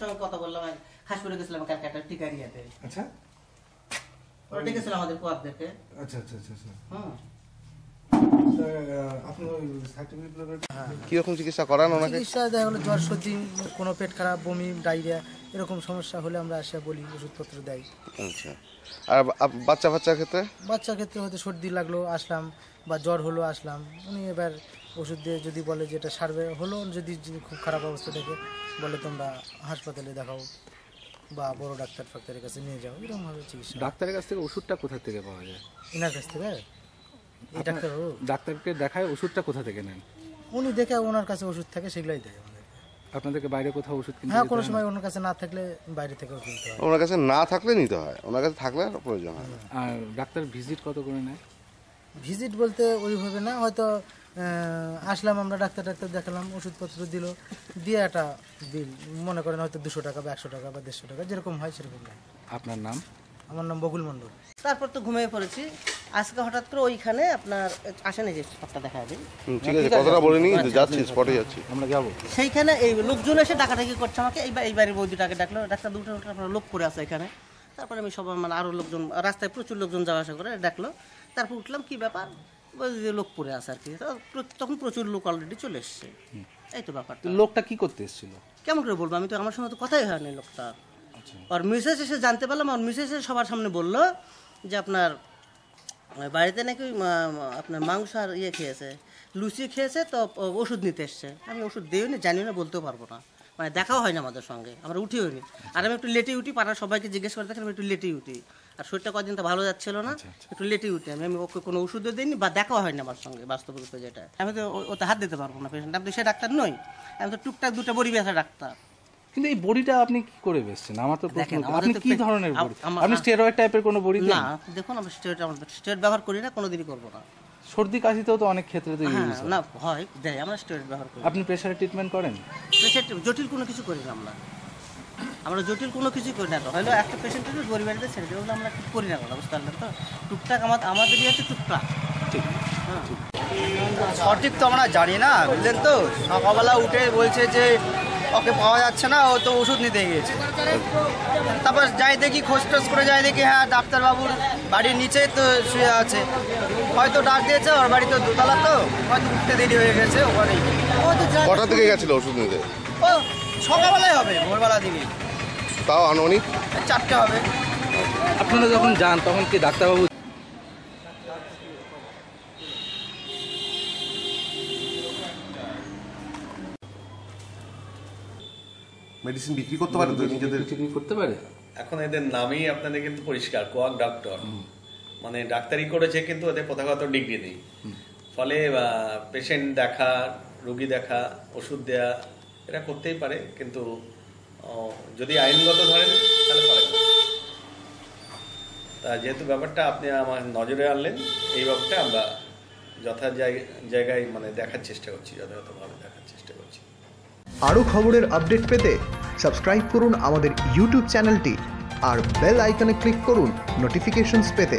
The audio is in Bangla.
সঙ্গে কথা বললাম হাসপাতালে গেছিলাম ক্যালকাটা টিকারিয়াতে। আচ্ছা। ওরা ডেকেছিল আমাদের কোয়ারদেরকে আচ্ছা আচ্ছা আচ্ছা আচ্ছা। সার্টিফিকেট কীরকম চিকিৎসা করান ওনাকে? চিকিৎসা দেখা গেলো জ্বর সর্দি কোনো পেট খারাপ বমি ডায়রিয়া এরকম সমস্যা হলে আমরা আসে বলি ওষুধপত্র দেয়। আচ্ছা। আর বাচ্চা বাচ্চার ক্ষেত্রে? বাচ্চার ক্ষেত্রে হয়তো সর্দি লাগল আসলাম বা জ্বর হলো আসলাম। উনি এবার ওষুধ দিয়ে যদি বলে যে এটা সারবে হলো যদি খুব খারাপ অবস্থা থাকে বলে তোমরা হাসপাতালে দেখাও বা বড় ডাক্তার ফাক্তারের কাছে নিয়ে যাও এরকমভাবে চিকিৎসা ডাক্তারের কাছ থেকে ওষুধটা কোথা থেকে পাওয়া যায়? এনার কাছ থেকে? এই ডাক্তার ডাক্তারকে দেখায় ওষুধটা কোথা থেকে নেন? উনি দেখে ওনার কাছে ওষুধ থাকে সেগুলাই দেয় আমাদের। আপনাদেরকে বাইরে কোথাও ওষুধ কিনতে হ্যাঁ কোনো সময় ওনার কাছে না থাকলে বাইরে থেকেও কিনতে হয়। ওনার কাছে না থাকলে নিতে হয় ওনার কাছে থাকলে প্রয়োজন হয় আর ডাক্তার ভিজিট কত করে নেয়? ভিজিট বলতে ওইভাবে না হয়তো আসলাম আমরা ডাক্তার ডাক্তার দেখালাম ওষুধপত্র দিল দিয়ে একটা বিল মনে করেন হয়তো দুশো টাকা বা একশো টাকা বা দেড়শো টাকা যেরকম হয় সেরকম নেয়। আপনার নাম? আমার নাম বকুল মণ্ডল। তারপর তো ঘুমিয়ে পড়েছি। আজকে হঠাৎ করে ওইখানে আপনার আসেন এই যে স্পটটা দেখা দিন হুম, ঠিক আছে কথাটা বলে নিই যাচ্ছি স্পটে যাচ্ছি। আমরা যাব। সেইখানে এই লোকজন এসে ডাকাডাকি করছে আমাকে এই বা- এই বাড়ির বৌদিটাকে ডাকলো ডাক্তার দুটো আপনার লোক করে আছে এখানে। তারপরে আমি সবাই মানে আরও লোকজন রাস্তায় প্রচুর লোকজন যাওয়া আসা করে ডাকলো। তারপর উঠলাম কি ব্যাপার? লোক পড়ে আছে আর কি। তখন প্রচুর লোক অলরেডি চলে এসছে। এই তো ব্যাপারটা। লোকটা কি করতে এসেছিল? কেমন করে বলব? আমি তো আমার সঙ্গে তো কথাই হয়নি লোকটা। আর মিসেস এসে জানতে পারলাম আর মিসেস এসে সবার সামনে বলল যে আপনার বাড়িতে নাকি আপনার মাংস আর ইয়ে খেয়েছে। লুচি খেয়েছে তো ওষুধ নিতে এসছে। আমি ওষুধ দিই না জানি না বলতেও পারব না। মানে দেখাও হয় না আমাদের সঙ্গে। আমরা উঠিও নি আর আমি একটু লেটে উঠি পাড়ার সবাইকে জিজ্ঞেস করে দেখলাম একটু লেটেই উঠি। আর শরীরটা কদিন তো ভালো যাচ্ছিল না একটু লেটেই উঠি আমি। আমি ওকে কোনো ওষুধও দিইনি বা দেখাও হয় না আমার সঙ্গে বাস্তবিকতা যেটা। আমি তো ও- ওতে হাত দিতে পারব না পেশেন্ট আমি তো সে ডাক্তার নই। আমি তো টুকটাক দুটো বড়ি ব্যথা ডাক্তার। কিন্তু এই বড়িটা আপনি কি করে বেচছেন? আমার তো প্রশ্ন দেখেন, আপনি কি ধরনের বড়ি? আপনি স্টেরয়েড টাইপের কোনো বড়ি না দেখুন আমরা স্টেট আমরা স্টেট ব্যবহার করি না কোনোদিনই করব না। সর্দি কাশিতেও তো অনেক ক্ষেত্রে তো ইউজ হয় না হয় দেয় আমরা স্টেট ব্যবহার করি। আপনি প্রেশারের ট্রিটমেন্ট করেন? পেশেন্ট জটিল কোনো কিছু করি না আমরা। আমরা জটিল কোনো কিছুই করি না তো। হয়তো একটা পেশেন্টের পরিবারের ছেড়ে দেবো আমরা ঠিক করি না কথা বুঝতে পারলেন তো? টুকটাক আমার আমাদের ইয়েতে টুকটাক। ঠিক। হ্যাঁ। সঠিক তো আমরা জানি না বুঝলেন তো? সকালবেলা উঠে বলছে যে ওকে পাওয়া যাচ্ছে না ও তো ওষুধ নিতে গিয়েছে। তারপর যাই দেখি খোঁজ টোজ করে যাই দেখি হ্যাঁ ডাক্তারবাবুর বাড়ির নিচে তো শুয়ে আছে। হয়তো ডাক দিয়েছে ওর বাড়ি তো দোতলা তো হয়তো উঠতে দেরি হয়ে গেছে ওখানেই। কটা থেকে গেছিল ওষুধ নিতে? ও সকালবেলায় হবে ভোরবেলা দিকে। তাও আনুমানিক? চারটে হবে। আপনারা যখন যান তখন কি ডাক্তারবাবু মেডিসিন বিক্রি করতে পারে তো নিজেদের বিক্রি করতে পারে? এখন এদের নামই আপনাদের কিন্তু পরিষ্কার কোয়াক ডক্টর মানে ডাক্তারি করেছে কিন্তু ওদের প্রথাগত ডিগ্রি নেই। ফলে পেশেন্ট দেখা রোগী দেখা ওষুধ দেয়া এটা করতেই পারে কিন্তু যদি আইনগত ধরেন তাহলে পারে তা যেহেতু ব্যাপারটা আপনি আমার নজরে আনলেন এই ব্যাপারটা আমরা যথা জায়গা- জায়গায় মানে দেখার চেষ্টা করছি যথাযথভাবে দেখার চেষ্টা করছি। আরও খবরের আপডেট পেতে সাবস্ক্রাইব করুন আমাদের ইউটিউব চ্যানেলটি আর বেল আইকনে ক্লিক করুন নোটিফিকেশনস পেতে।